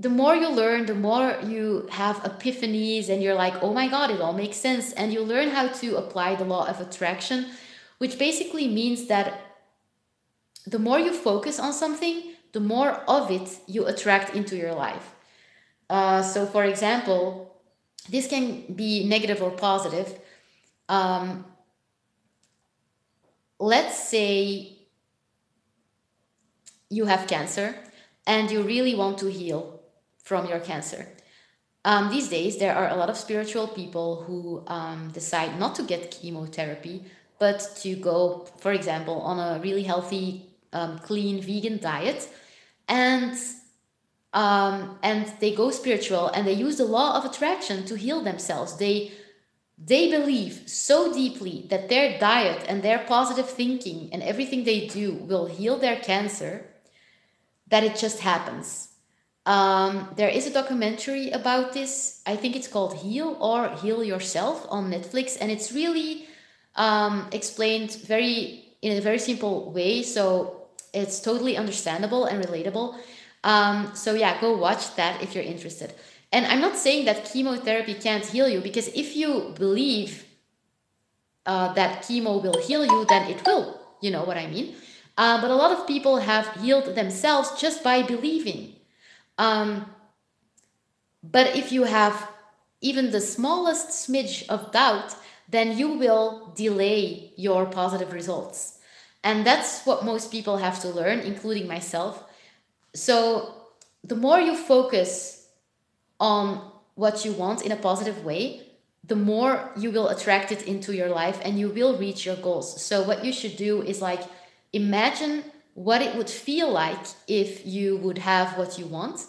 the more you learn, the more you have epiphanies and you're like, oh my God, it all makes sense. And you learn how to apply the law of attraction, which basically means that the more you focus on something, the more of it you attract into your life. Uh, so, for example, this can be negative or positive. Um, let's say you have cancer and you really want to heal from your cancer. Um, these days, there are a lot of spiritual people who um, decide not to get chemotherapy, but to go, for example, on a really healthy, um, clean vegan diet, and um, and they go spiritual and they use the law of attraction to heal themselves. They they believe so deeply that their diet and their positive thinking and everything they do will heal their cancer that it just happens. Um, there is a documentary about this. I think it's called Heal or Heal Yourself on Netflix, and it's really um, explained very in a very simple way. So it's totally understandable and relatable. Um, so yeah, go watch that if you're interested. And I'm not saying that chemotherapy can't heal you because if you believe uh, that chemo will heal you, then it will. You know what I mean? Uh, but a lot of people have healed themselves just by believing. Um, but if you have even the smallest smidge of doubt, then you will delay your positive results. And that's what most people have to learn, including myself. So the more you focus on what you want in a positive way, the more you will attract it into your life and you will reach your goals. So what you should do is like imagine what it would feel like if you would have what you want.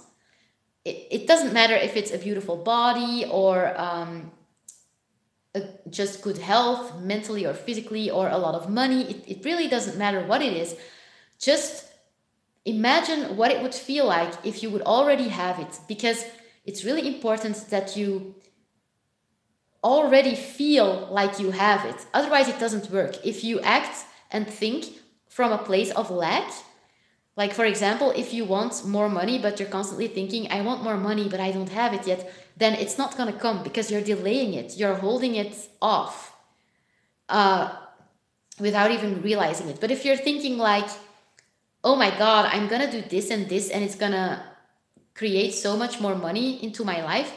It, it doesn't matter if it's a beautiful body or um, a, just good health, mentally or physically, or a lot of money. It, it really doesn't matter what it is. Just imagine what it would feel like if you would already have it, because it's really important that you already feel like you have it. Otherwise, it doesn't work. If you act and think from a place of lack. Like, for example, if you want more money, but you're constantly thinking, I want more money, but I don't have it yet, then it's not going to come because you're delaying it, you're holding it off uh, without even realizing it. But if you're thinking, like, oh my God, I'm going to do this and this, and it's going to create so much more money into my life,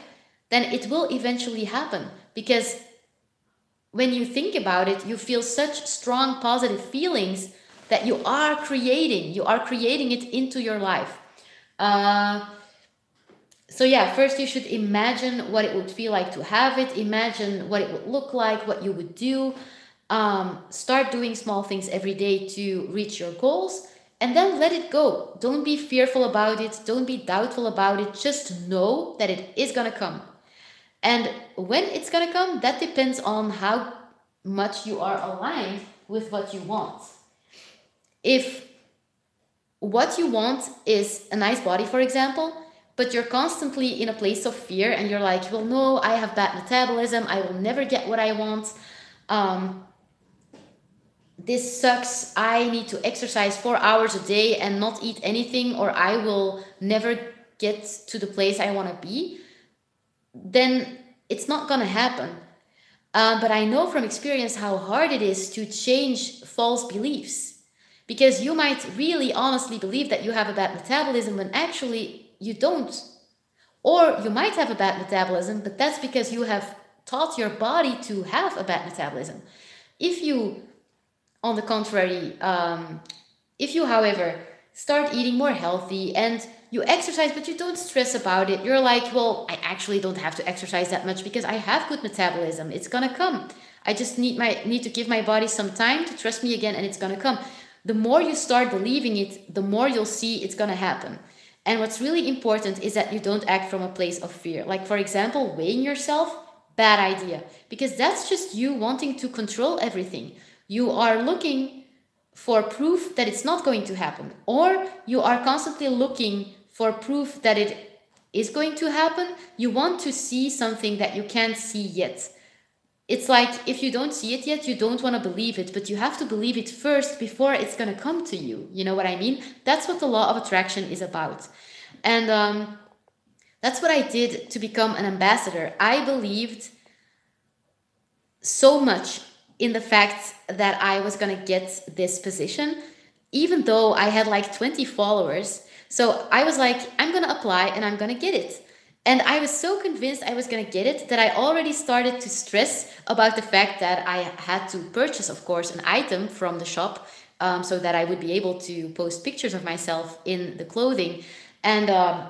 then it will eventually happen because when you think about it, you feel such strong positive feelings that you are creating. You are creating it into your life. Uh, so yeah, first you should imagine what it would feel like to have it. Imagine what it would look like, what you would do. Um, start doing small things every day to reach your goals and then let it go. Don't be fearful about it. Don't be doubtful about it. Just know that it is going to come. And when it's going to come, that depends on how much you are aligned with what you want if what you want is a nice body, for example, but you're constantly in a place of fear and you're like, well, no, I have bad metabolism, I will never get what I want. Um, this sucks. I need to exercise four hours a day and not eat anything, or I will never get to the place I want to be. Then it's not going to happen. Uh, but I know from experience how hard it is to change false beliefs because you might really honestly believe that you have a bad metabolism when actually you don't. Or you might have a bad metabolism, but that's because you have taught your body to have a bad metabolism. If you, on the contrary, um, if you, however, start eating more healthy and you exercise, but you don't stress about it, you're like, well, I actually don't have to exercise that much because I have good metabolism. It's gonna come. I just need my need to give my body some time to trust me again, and it's gonna come the more you start believing it, the more you'll see it's going to happen. And what's really important is that you don't act from a place of fear. Like, for example, weighing yourself, bad idea. Because that's just you wanting to control everything. You are looking for proof that it's not going to happen, or you are constantly looking for proof that it is going to happen. You want to see something that you can't see yet it's like if you don't see it yet, you don't want to believe it, but you have to believe it first before it's going to come to you. You know what I mean? That's what the law of attraction is about. And um, that's what I did to become an ambassador. I believed so much in the fact that I was going to get this position. even though I had like 20 followers. So I was like, I'm gonna apply and I'm gonna get it. And I was so convinced I was gonna get it that I already started to stress about the fact that I had to purchase, of course, an item from the shop um, so that I would be able to post pictures of myself in the clothing. And um,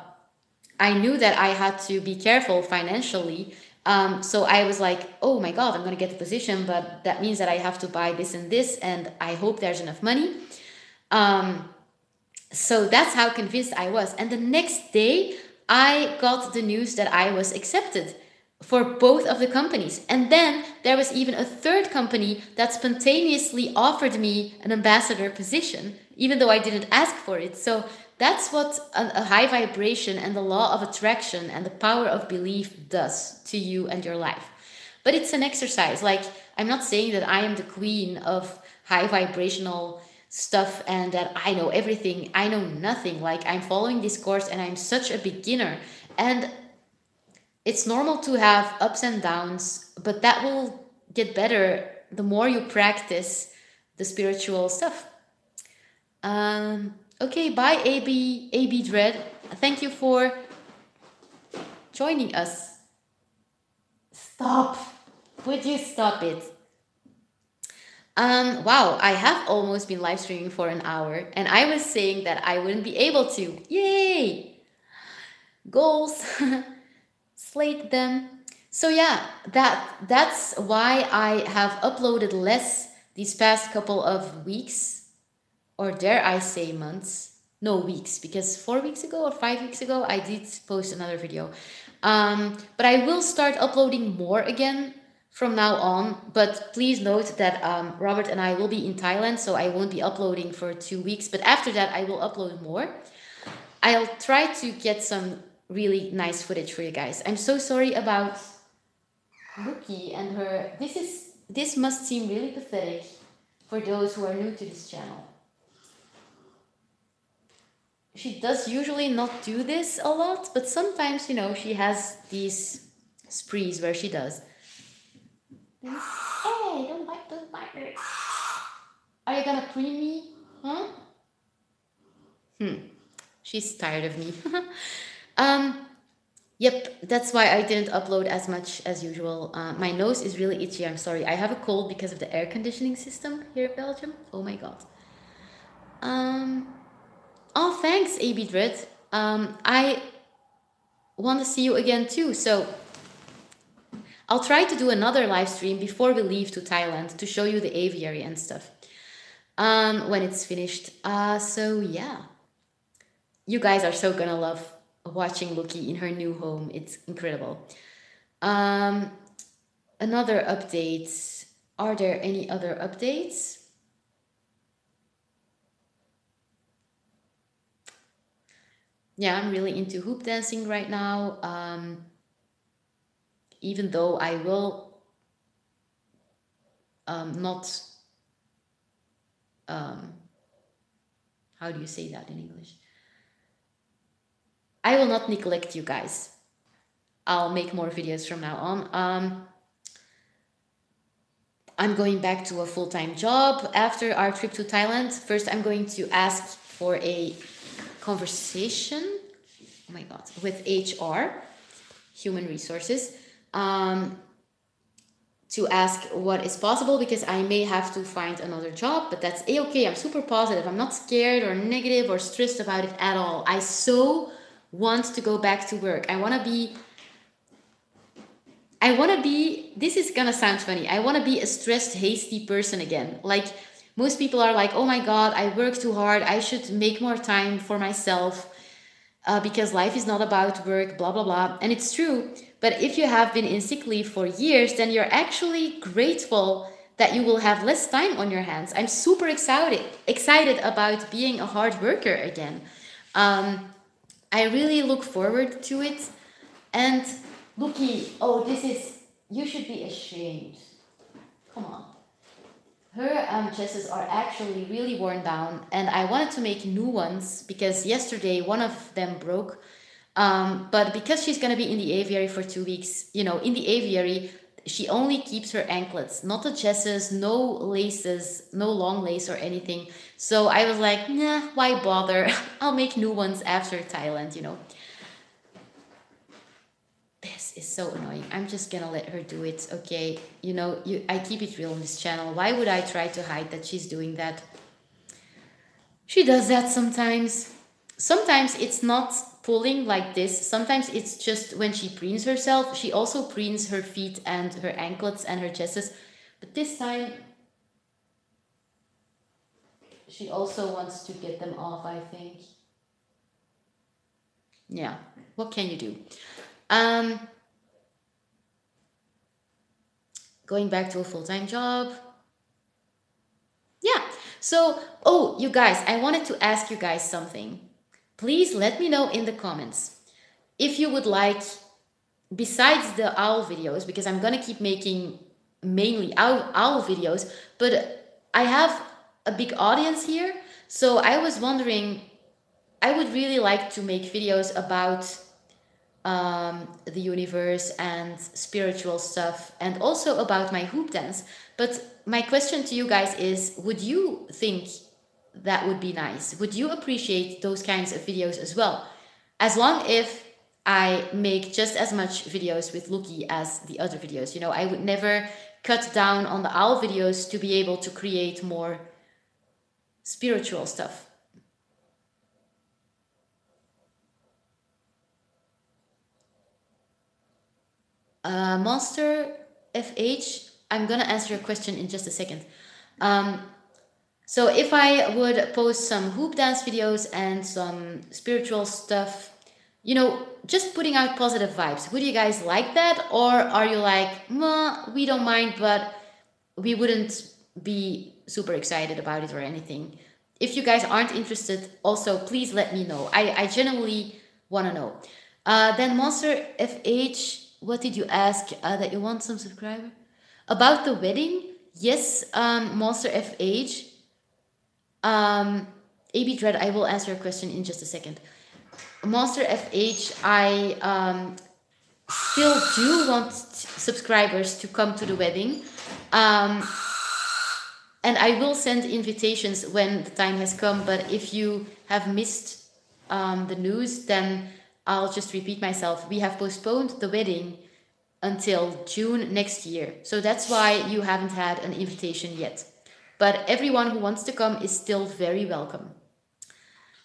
I knew that I had to be careful financially. Um, so I was like, oh my God, I'm going to get the position, but that means that I have to buy this and this, and I hope there's enough money. Um, so that's how convinced I was. And the next day, I got the news that I was accepted for both of the companies. And then there was even a third company that spontaneously offered me an ambassador position, even though I didn't ask for it. So that's what a, high vibration and the law of attraction and the power of belief does to you and your life. But it's an exercise. Like, I'm not saying that I am the queen of high vibrational stuff and that I know everything. I know nothing. Like, I'm following this course and I'm such a beginner. And it's normal to have ups and downs, but that will get better the more you practice the spiritual stuff. Um, okay, bye, AB, AB Dread. Thank you for joining us. Stop. Would you stop it? Um, wow, I have almost been live streaming for an hour, and I was saying that I wouldn't be able to. Yay! Goals. Slate them. So yeah, that that's why I have uploaded less these past couple of weeks or dare I say months, no weeks, because four weeks ago or five weeks ago, I did post another video. Um, but I will start uploading more again from now on. But please note that um, Robert and I will be in Thailand, so I won't be uploading for two weeks. But after that, I will upload more. I'll try to get some really nice footage for you guys. I'm so sorry about Rookie and her. This is this must seem really pathetic for those who are new to this channel she does usually not do this a lot, but sometimes, you know, she has these sprees where she does. Hey, don't bite, don't bite it. Are you gonna cream me? Huh? Hmm. She's tired of me. um, yep, that's why I didn't upload as much as usual. Uh, my nose is really itchy. I'm sorry. I have a cold because of the air conditioning system here in Belgium. Oh my god. Um, Oh, thanks, AB. Um, I want to see you again too. So I'll try to do another live stream before we leave to Thailand to show you the aviary and stuff um, when it's finished. Uh, so yeah, you guys are so gonna love watching Lookie in her new home. It's incredible. Um, another update. Are there any other updates? yeah, I'm really into hoop dancing right now. Um, even though I will um, not, um, how do you say that in English? I will not neglect you guys. I'll make more videos from now on. Um, I'm going back to a full time job after our trip to Thailand. First, I'm going to ask for a conversation, oh my God, with HR, human resources, um, to ask what is possible because I may have to find another job, but that's a okay. I'm super positive. I'm not scared or negative or stressed about it at all. I so want to go back to work. I want to be I want to be this is to sound funny. I want to be a stressed hasty person again. Like most people are like, oh my God, I work too hard. I should make more time for myself uh, because life is not about work, blah, blah, blah. And it's true. But if you have been in sick leave for years, then you're actually grateful that you will have less time on your hands. I'm super excited, excited about being a hard worker again. Um, I really look forward to it. And Lookie, oh, this is, you should be ashamed. Come on her um, dresses are actually really worn down and i wanted to make new ones because yesterday one of them broke um, but because she's going to be in the aviary for two weeks you know in the aviary she only keeps her anklets, not the jesses, no laces, no long lace or anything. So I was like, nah, why bother? I'll make new ones after Thailand, you know. Is so annoying. I'm just gonna let her do it, okay? You know, you I keep it real on this channel. Why would I try to hide that she's doing that? She does that sometimes. Sometimes it's not pulling like this. Sometimes it's just when she preens herself, she also preens her feet and her anklets and her jesses. But this time, she also wants to get them off, I think. Yeah, what can you do? Um, going back to a full-time job. Yeah, so, oh, you guys, I wanted to ask you guys something please let me know in the comments if you would like, besides the owl videos, because I'm gonna keep making mainly owl, owl videos, but I have a big audience here. So I was wondering, I would really like to make videos about um, the universe and spiritual stuff and also about my hoop dance. But my question to you guys is, would you think that would be nice. Would you appreciate those kinds of videos as well? As long if I make just as much videos with Lookie as the other videos. You know, I would never cut down on the owl videos to be able to create more spiritual stuff. Uh, Monster FH, I'm gonna answer your question in just a second. Um, so if I would post some hoop dance videos and some spiritual stuff, you know, just putting out positive vibes, would you guys like that? Or are you like, we don't mind, but we wouldn't be super excited about it or anything? If you guys aren't interested, also please let me know. I, I genuinely want to know. Uh, then Monster FH, what did you ask uh, that you want some subscriber? About the wedding? Yes, um, Monster FH. Um, AB Dread, I will answer your question in just a second. Monster FH, I um, still do want subscribers to come to the wedding. Um, and I will send invitations when the time has come. But if you have missed um, the news, then I'll just repeat myself. We have postponed the wedding until June next year. So that's why you haven't had an invitation yet but everyone who wants to come is still very welcome.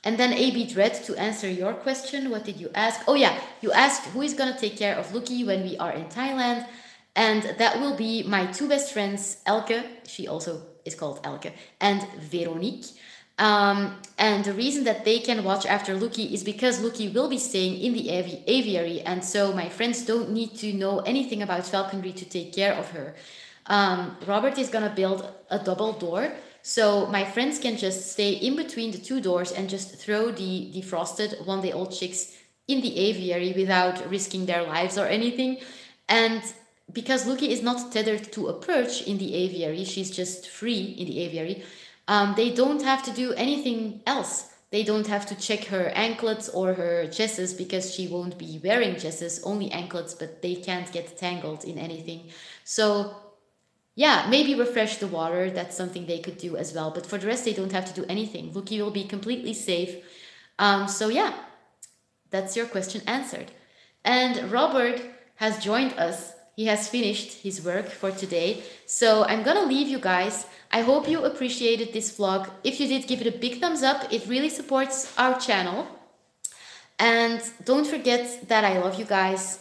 And then AB Dread, to answer your question, what did you ask? Oh yeah, you asked who is gonna take care of Lookie when we are in Thailand. And that will be my two best friends, Elke, she also is called Elke, and Veronique. Um, and the reason that they can watch after Lookie is because Lookie will be staying in the avi aviary, and so my friends don't need to know anything about falconry to take care of her um, Robert is gonna build a double door so my friends can just stay in between the two doors and just throw the defrosted one day old chicks in the aviary without risking their lives or anything. And because Lookie is not tethered to a perch in the aviary, she's just free in the aviary, um, they don't have to do anything else. They don't have to check her anklets or her jesses because she won't be wearing jesses, only anklets, but they can't get tangled in anything. So yeah, maybe refresh the water. That's something they could do as well. But for the rest, they don't have to do anything. Lookie will be completely safe. Um, so yeah, that's your question answered. And Robert has joined us. He has finished his work for today. So I'm gonna leave you guys. I hope you appreciated this vlog. If you did, give it a big thumbs up. It really supports our channel. And don't forget that I love you guys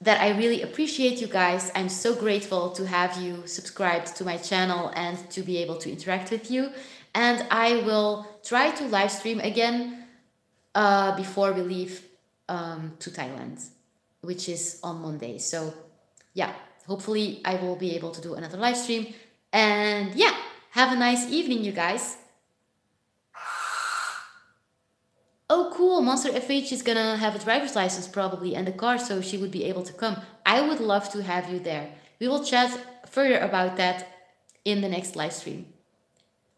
that I really appreciate you guys. I'm so grateful to have you subscribed to my channel and to be able to interact with you. And I will try to live stream again uh, before we leave um, to Thailand, which is on Monday. So yeah, hopefully I will be able to do another live stream. And yeah, have a nice evening, you guys. oh cool, Monster FH is gonna have a driver's license probably and a car so she would be able to come. I would love to have you there. We will chat further about that in the next live stream.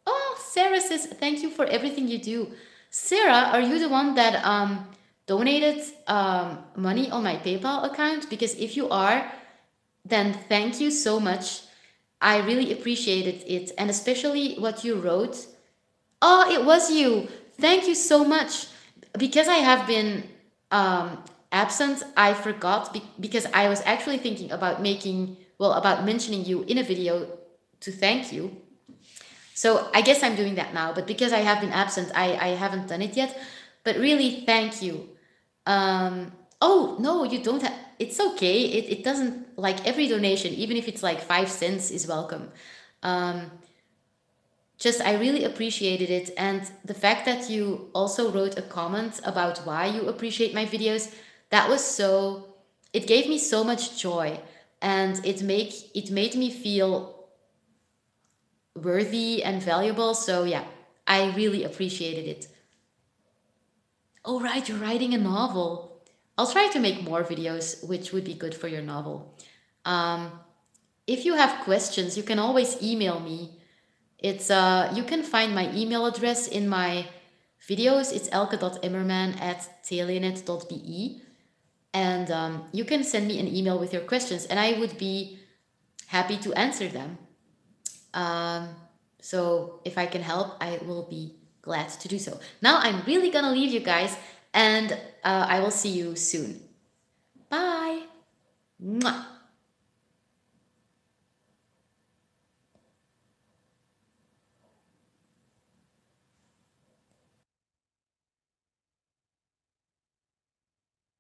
Oh, Sarah says, thank you for everything you do. Sarah, are you the one that um, donated um, money on my PayPal account? Because if you are, then thank you so much. I really appreciated it, and especially what you wrote. Oh, it was you. Thank you so much. Because I have been um, absent, I forgot be- because I was actually thinking about making, well, about mentioning you in a video to thank you. So I guess I'm doing that now, but because I have been absent, I, I haven't done it yet. But really, thank you. Um, oh, no, you don't have, it's okay. It, it doesn't, like every donation, even if it's like five cents, is welcome. Um, just, I really appreciated it. And the fact that you also wrote a comment about why you appreciate my videos, that was so, it gave me so much joy. And it make it made me feel worthy and valuable. So yeah, I really appreciated it. Oh, right, you're writing a novel. I'll try to make more videos, which would be good for your novel. Um, if you have questions, you can always email me. It's uh, You can find my email address in my videos. It's elke.emmermann at telenet.be. And um, you can send me an email with your questions, and I would be happy to answer them. Um, so if I can help, I will be glad to do so. Now I'm really gonna leave you guys, and uh, I will see you soon. Bye. Mwah.